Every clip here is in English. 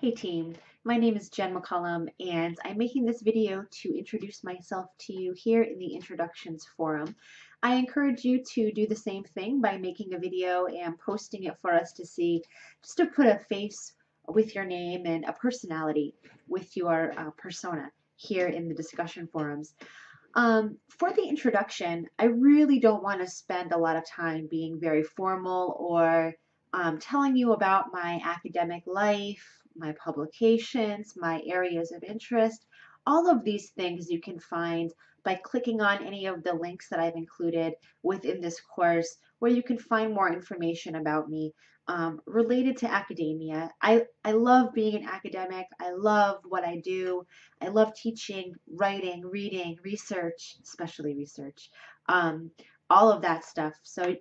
Hey team, my name is Jenn McCollum and I'm making this video to introduce myself to you here in the introductions forum. I encourage you to do the same thing by making a video and posting it for us to see, just to put a face with your name and a personality with your uh, persona here in the discussion forums. Um, for the introduction, I really don't want to spend a lot of time being very formal or um, telling you about my academic life, my publications, my areas of interest. All of these things you can find by clicking on any of the links that I've included within this course where you can find more information about me um, related to academia. I, I love being an academic. I love what I do. I love teaching, writing, reading, research, especially research, um, all of that stuff. So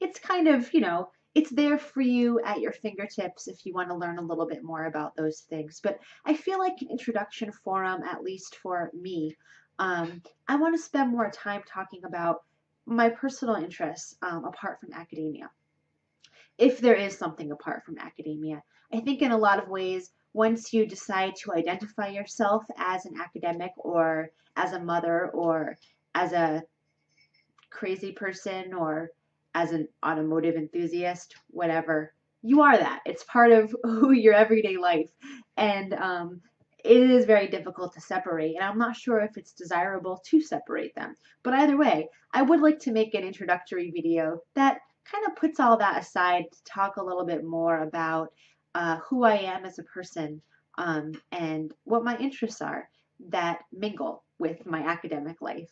it's kind of, you know, it's there for you at your fingertips if you want to learn a little bit more about those things. But I feel like an introduction forum, at least for me, um, I want to spend more time talking about my personal interests um, apart from academia. If there is something apart from academia. I think in a lot of ways, once you decide to identify yourself as an academic or as a mother or as a crazy person or as an automotive enthusiast, whatever, you are that. It's part of who your everyday life. And um, it is very difficult to separate. And I'm not sure if it's desirable to separate them. But either way, I would like to make an introductory video that kind of puts all that aside to talk a little bit more about uh, who I am as a person um, and what my interests are that mingle with my academic life.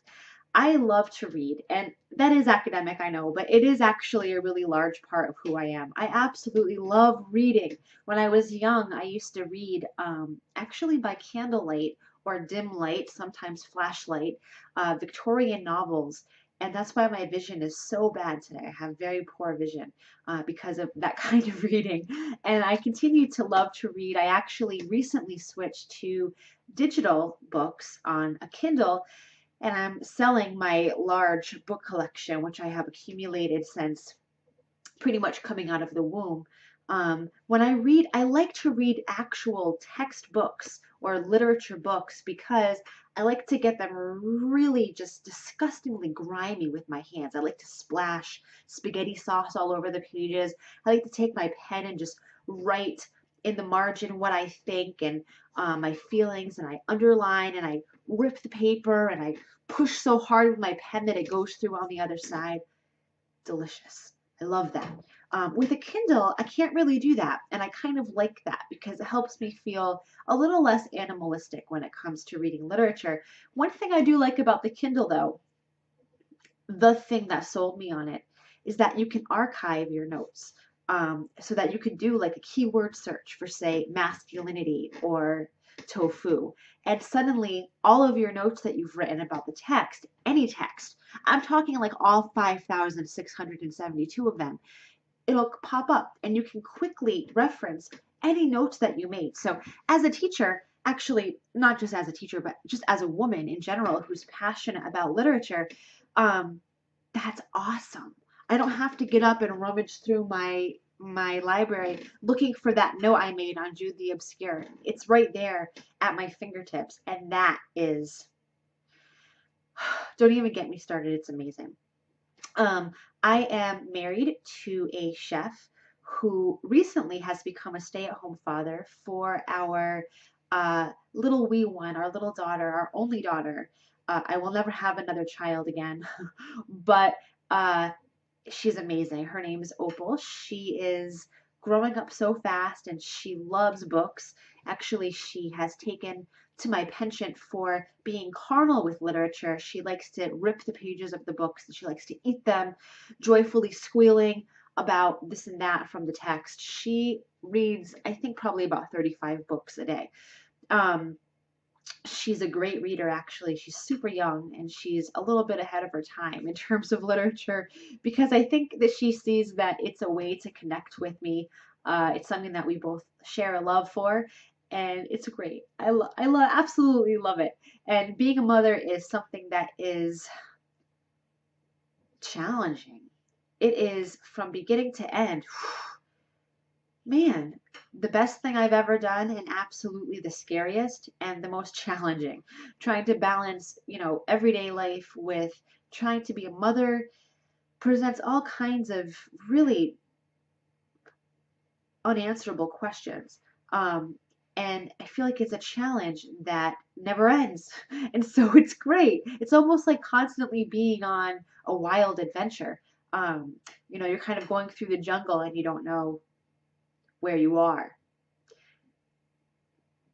I love to read, and that is academic, I know, but it is actually a really large part of who I am. I absolutely love reading. When I was young, I used to read um, actually by candlelight or dim light, sometimes flashlight, uh, Victorian novels. And that's why my vision is so bad today. I have very poor vision uh, because of that kind of reading. And I continue to love to read. I actually recently switched to digital books on a Kindle and I'm selling my large book collection, which I have accumulated since pretty much coming out of the womb. Um, when I read, I like to read actual textbooks or literature books because I like to get them really just disgustingly grimy with my hands. I like to splash spaghetti sauce all over the pages. I like to take my pen and just write in the margin what I think and uh, my feelings, and I underline and I rip the paper and I push so hard with my pen that it goes through on the other side. Delicious. I love that. Um, with a Kindle, I can't really do that, and I kind of like that because it helps me feel a little less animalistic when it comes to reading literature. One thing I do like about the Kindle, though, the thing that sold me on it, is that you can archive your notes um, so that you can do like a keyword search for, say, masculinity or tofu. And suddenly, all of your notes that you've written about the text, any text, I'm talking like all 5,672 of them, it'll pop up and you can quickly reference any notes that you made. So, as a teacher, actually, not just as a teacher, but just as a woman in general who's passionate about literature, um, that's awesome. I don't have to get up and rummage through my my library looking for that note I made on Jude the Obscure. It's right there at my fingertips, and that is don't even get me started. It's amazing. Um, I am married to a chef who recently has become a stay-at-home father for our uh, little wee one, our little daughter, our only daughter. Uh, I will never have another child again, but uh, she's amazing. Her name is Opal. She is growing up so fast and she loves books. Actually, she has taken to my penchant for being carnal with literature. She likes to rip the pages of the books and she likes to eat them, joyfully squealing about this and that from the text. She reads, I think, probably about 35 books a day. Um, she's a great reader actually. She's super young and she's a little bit ahead of her time in terms of literature because i think that she sees that it's a way to connect with me. Uh, it's something that we both share a love for and it's great. I, lo- I lo- absolutely love it. And being a mother is something that is challenging. It is from beginning to end man, the best thing I've ever done and absolutely the scariest and the most challenging. Trying to balance, you know, everyday life with trying to be a mother presents all kinds of really unanswerable questions. Um, and I feel like it's a challenge that never ends. And so it's great. It's almost like constantly being on a wild adventure. Um, you know, you're kind of going through the jungle and you don't know where you are.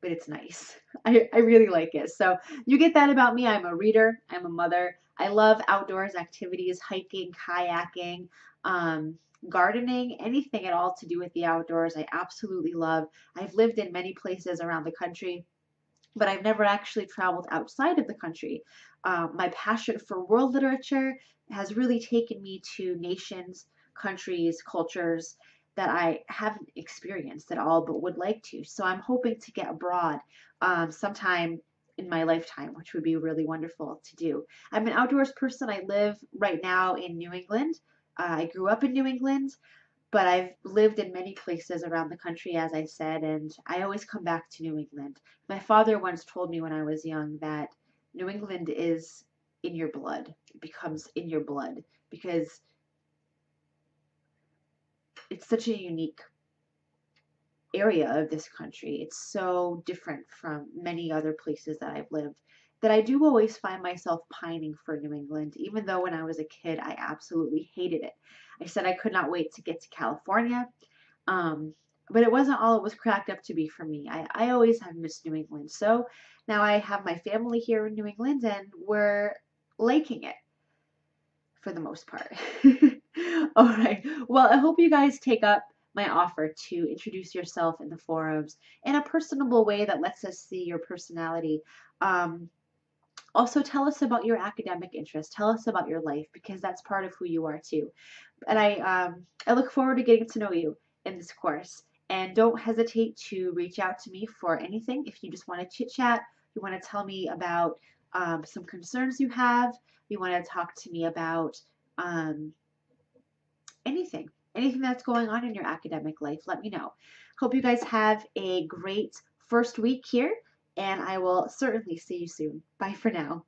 But it's nice. I, I really like it. So you get that about me. I'm a reader. I'm a mother. I love outdoors activities, hiking, kayaking, um, gardening, anything at all to do with the outdoors. I absolutely love. I've lived in many places around the country, but I've never actually traveled outside of the country. Um, my passion for world literature has really taken me to nations, countries, cultures that I haven't experienced at all but would like to. So I'm hoping to get abroad um, sometime in my lifetime, which would be really wonderful to do. I'm an outdoors person. I live right now in New England. Uh, I grew up in New England, but I've lived in many places around the country, as I said, and I always come back to New England. My father once told me when I was young that New England is in your blood. It becomes in your blood because it's such a unique area of this country. It's so different from many other places that I've lived that I do always find myself pining for New England, even though when I was a kid I absolutely hated it. I said I could not wait to get to California. Um, but it wasn't all it was cracked up to be for me. I, I always have missed New England. So now I have my family here in New England and we're liking it for the most part. all right. Well, I hope you guys take up my offer to introduce yourself in the forums in a personable way that lets us see your personality. Um, also, tell us about your academic interests. Tell us about your life because that's part of who you are too. And I, um, I look forward to getting to know you in this course. And don't hesitate to reach out to me for anything. If you just want to chit chat, you want to tell me about um, some concerns you have, you want to talk to me about um, anything, anything that's going on in your academic life, let me know. Hope you guys have a great first week here and I will certainly see you soon. Bye for now.